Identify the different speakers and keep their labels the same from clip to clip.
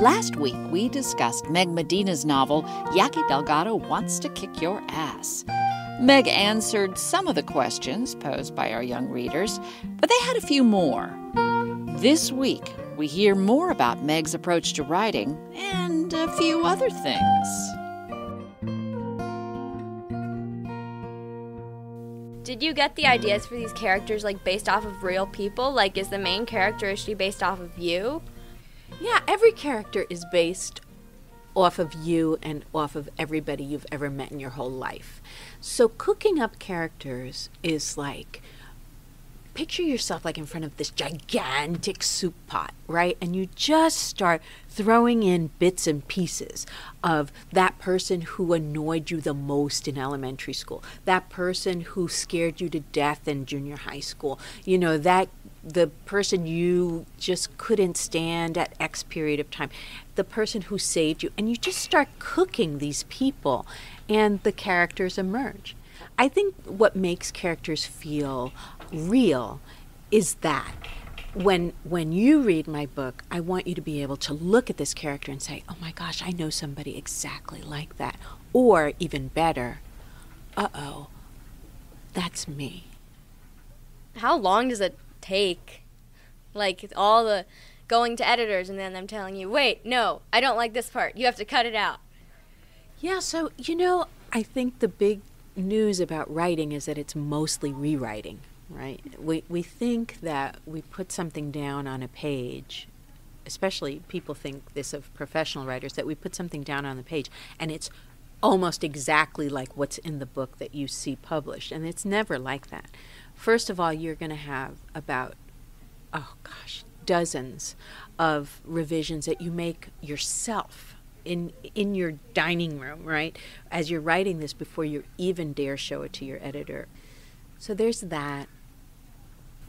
Speaker 1: Last week, we discussed Meg Medina's novel, Yaqui Delgado Wants to Kick Your Ass. Meg answered some of the questions posed by our young readers, but they had a few more. This week, we hear more about Meg's approach to writing and a few other things.
Speaker 2: Did you get the ideas for these characters like based off of real people? Like, is the main character is she based off of you?
Speaker 3: Yeah, every character is based off of you and off of everybody you've ever met in your whole life. So cooking up characters is like picture yourself like in front of this gigantic soup pot, right? And you just start throwing in bits and pieces of that person who annoyed you the most in elementary school, that person who scared you to death in junior high school, you know, that the person you just couldn't stand at X period of time, the person who saved you, and you just start cooking these people, and the characters emerge. I think what makes characters feel real is that when when you read my book, I want you to be able to look at this character and say, "Oh my gosh, I know somebody exactly like that," or even better, "Uh oh, that's me."
Speaker 2: How long does it take like all the going to editors and then them telling you, wait, no, I don't like this part. You have to cut it out.
Speaker 3: Yeah, so, you know, I think the big news about writing is that it's mostly rewriting, right? We, we think that we put something down on a page, especially people think this of professional writers, that we put something down on the page and it's almost exactly like what's in the book that you see published. And it's never like that. First of all, you're going to have about, oh gosh, dozens of revisions that you make yourself in in your dining room, right? As you're writing this before you even dare show it to your editor. So there's that.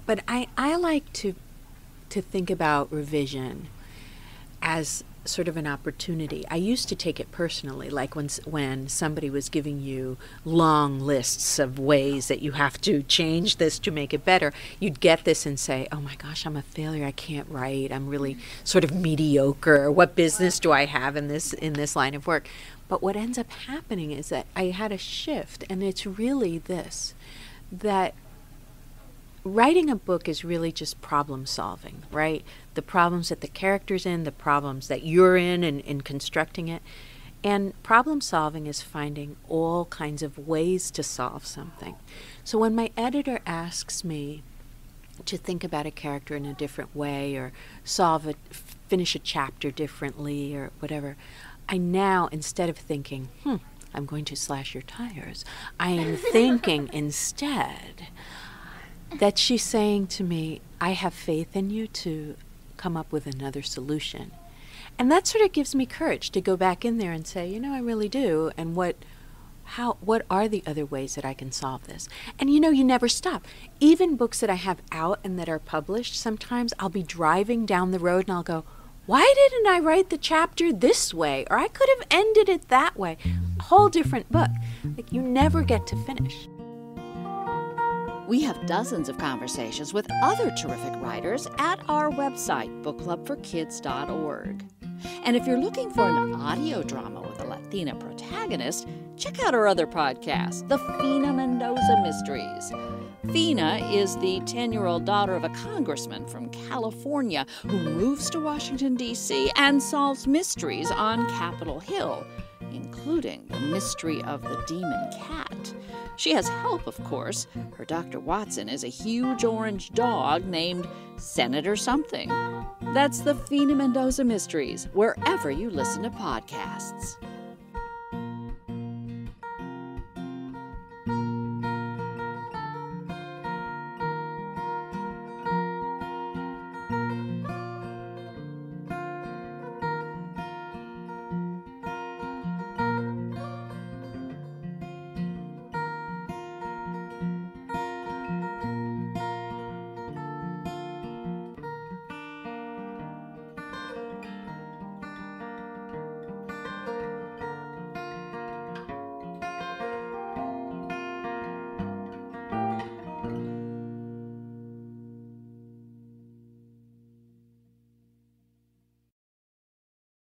Speaker 3: But I, I like to to think about revision as sort of an opportunity. I used to take it personally, like when when somebody was giving you long lists of ways that you have to change this to make it better. You'd get this and say, "Oh my gosh, I'm a failure. I can't write. I'm really sort of mediocre. What business do I have in this in this line of work?" But what ends up happening is that I had a shift, and it's really this that writing a book is really just problem solving, right? The problems that the character's in, the problems that you're in in, in constructing it. And problem solving is finding all kinds of ways to solve something. So when my editor asks me to think about a character in a different way or solve it, finish a chapter differently or whatever, I now, instead of thinking, hmm, I'm going to slash your tires, I am thinking instead, that she's saying to me, I have faith in you to come up with another solution. And that sort of gives me courage to go back in there and say, you know, I really do. And what, how, what are the other ways that I can solve this? And you know, you never stop. Even books that I have out and that are published, sometimes I'll be driving down the road and I'll go, why didn't I write the chapter this way? Or I could have ended it that way. A whole different book. Like, you never get to finish.
Speaker 1: We have dozens of conversations with other terrific writers at our website, bookclubforkids.org. And if you're looking for an audio drama with a Latina protagonist, check out our other podcast, The Fina Mendoza Mysteries. Fina is the 10 year old daughter of a congressman from California who moves to Washington, D.C. and solves mysteries on Capitol Hill, including the mystery of the demon cat. She has help, of course. Her Dr. Watson is a huge orange dog named Senator Something. That's the Fina Mendoza Mysteries, wherever you listen to podcasts.